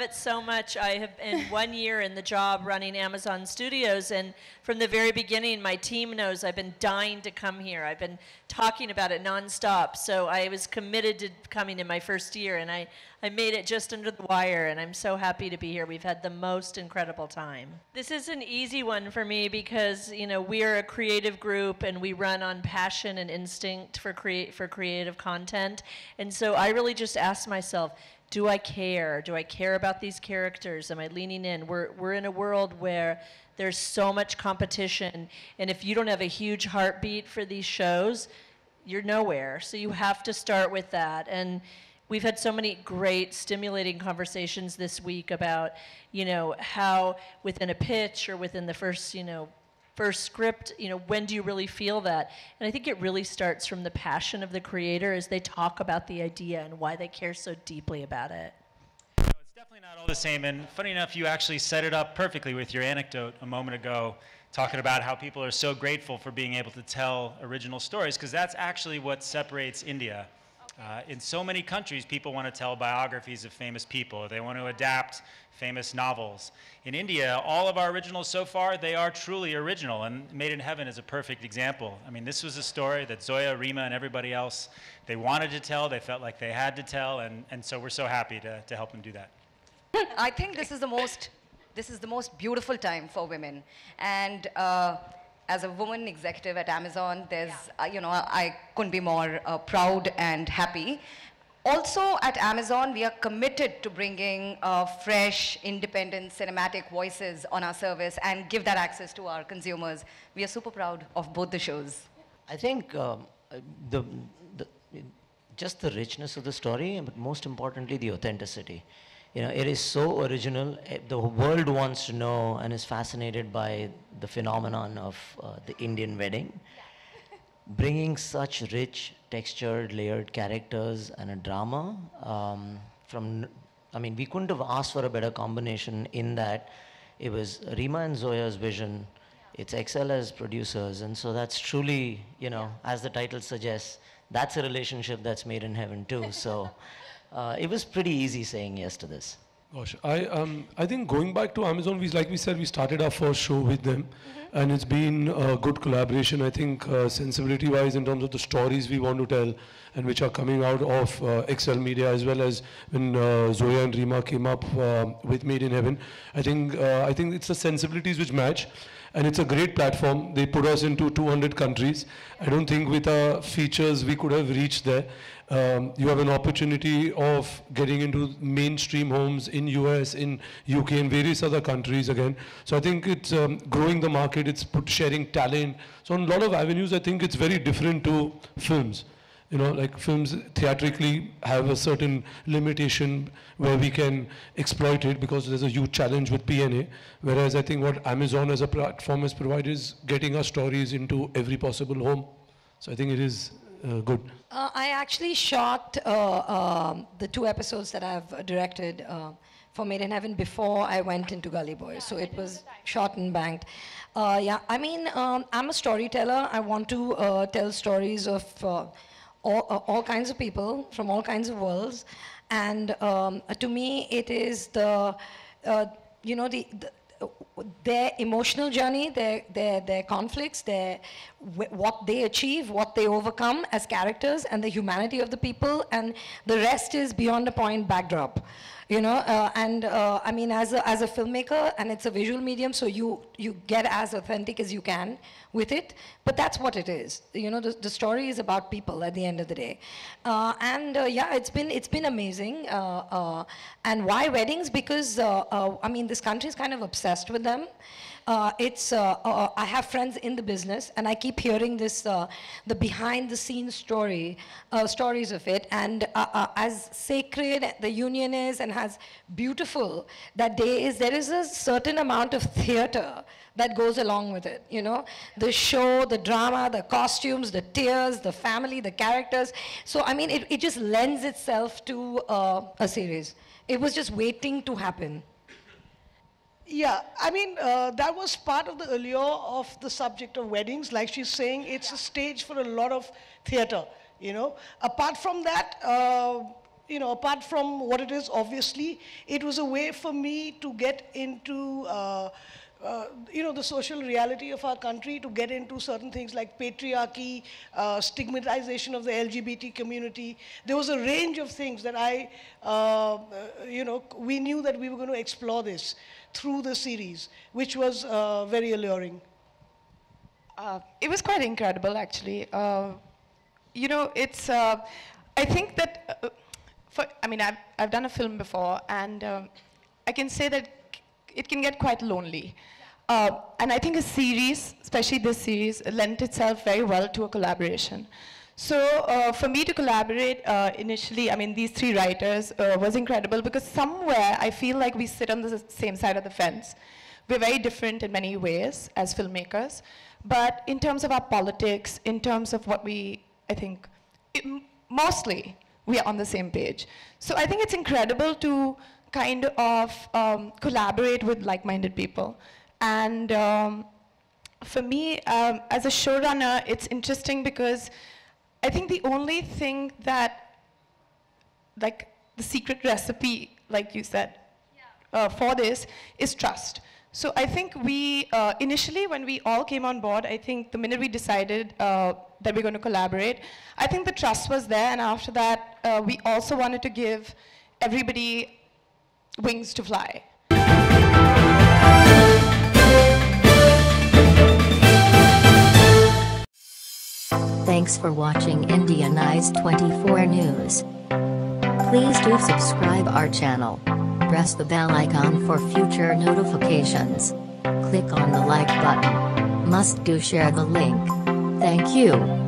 love it so much. I have been one year in the job running Amazon Studios, and from the very beginning, my team knows I've been dying to come here. I've been talking about it nonstop. So I was committed to coming in my first year, and I, I made it just under the wire, and I'm so happy to be here. We've had the most incredible time. This is an easy one for me because, you know, we're a creative group and we run on passion and instinct for create for creative content. And so I really just asked myself, do I care? Do I care about these characters? Am I leaning in? We're, we're in a world where there's so much competition, and if you don't have a huge heartbeat for these shows, you're nowhere. So you have to start with that. And we've had so many great stimulating conversations this week about you know how within a pitch or within the first you know first script you know when do you really feel that? And i think it really starts from the passion of the creator as they talk about the idea and why they care so deeply about it. No, it's definitely not all the same. And funny enough you actually set it up perfectly with your anecdote a moment ago talking about how people are so grateful for being able to tell original stories because that's actually what separates india uh, in so many countries, people want to tell biographies of famous people. They want to adapt famous novels. In India, all of our originals so far, they are truly original, and Made in Heaven is a perfect example. I mean, this was a story that Zoya, Rima, and everybody else, they wanted to tell, they felt like they had to tell, and, and so we're so happy to, to help them do that. I think this is the most, this is the most beautiful time for women. And uh, as a woman executive at Amazon, there's, yeah. uh, you know, I couldn't be more uh, proud and happy. Also at Amazon, we are committed to bringing uh, fresh, independent, cinematic voices on our service and give that access to our consumers. We are super proud of both the shows. I think um, the, the, just the richness of the story, but most importantly, the authenticity you know, it is so original. Eh, the world wants to know and is fascinated by the phenomenon of uh, the Indian wedding. Bringing such rich, textured, layered characters and a drama um, from, I mean, we couldn't have asked for a better combination in that it was Rima and Zoya's vision. It's Excel as producers, and so that's truly, you know, as the title suggests, that's a relationship that's made in heaven too. So uh, it was pretty easy saying yes to this. Gosh, I, um, I think going back to Amazon, we, like we said, we started our first show with them, mm-hmm. and it's been a good collaboration. I think uh, sensibility-wise, in terms of the stories we want to tell, and which are coming out of uh, XLMedia, as well as when uh, Zoya and Rima came up uh, with Made in Heaven. I think uh, I think it's the sensibilities which match, and it's a great platform. They put us into 200 countries. I don't think with our features we could have reached there. Um, you have an opportunity of getting into mainstream homes in US, in UK, and various other countries again. So I think it's um, growing the market, it's put sharing talent. So on a lot of avenues, I think it's very different to films. You know, like films theatrically have a certain limitation where we can exploit it because there's a huge challenge with P&A. Whereas I think what Amazon as a platform has provided is getting our stories into every possible home. So I think it is good? Uh, I actually shot uh, um, the two episodes that I've directed uh, for Made in Heaven before I went into Gully Boy. So it was shot and banked. Uh, yeah, I mean, um, I'm a storyteller. I want to uh, tell stories of all, all kinds of people from all kinds of worlds. And um, to me, it is the, you know, the, the their emotional journey, their, their, their conflicts, their, what they achieve, what they overcome as characters, and the humanity of the people, and the rest is beyond a point backdrop you know uh, and uh, i mean as a, as a filmmaker and it's a visual medium so you you get as authentic as you can with it but that's what it is you know the, the story is about people at the end of the day. Uh, and uh, yeah it's been it's been amazing uh, uh, and why weddings? Because i mean this country is kind of obsessed with them uh, it's, uh, uh, I have friends in the business and I keep hearing this, uh, the behind the scenes story, uh, stories of it. And uh, as sacred the union is and as beautiful that day is, there is a certain amount of theater that goes along with it, you know? The show, the drama, the costumes, the tears, the family, the characters. So, I mean, it, it just lends itself to a series. It was just waiting to happen. Yeah, I mean, uh, that was part of the allure of the subject of weddings. Like she's saying, it's a stage for a lot of theater, you know. Apart from that, uh, you know, apart from what it is, obviously, it was a way for me to get into, uh, uh, you know, the social reality of our country, to get into certain things like patriarchy, uh, stigmatization of the LGBT community. There was a range of things that I, uh, you know, we knew that we were going to explore this through the series, which was uh, very alluring. Uh, it was quite incredible, actually. Uh, you know, it's. Uh, I think that. Uh, for, I mean, I've, I've done a film before, and um, I can say that it can get quite lonely. And I think a series, especially this series, lent itself very well to a collaboration. So uh, for me to collaborate uh, initially, I mean, these three writers uh, was incredible because somewhere I feel like we sit on the same side of the fence. We're very different in many ways as filmmakers, but in terms of our politics, in terms of what we, I think, it, mostly we are on the same page. So I think it's incredible to kind of um, collaborate with like-minded people. And um, for me, um, as a showrunner, it's interesting because I think the only thing that, like the secret recipe, like you said, uh, for this is trust. So I think we, uh, initially when we all came on board, I think the minute we decided uh, that we're going to collaborate, I think the trust was there, and after that, uh, we also wanted to give everybody wings to fly. Thanks for watching Indian Eyes 24 News. Please do subscribe our channel. Press the bell icon for future notifications. Click on the like button. Must do share the link. Thank you.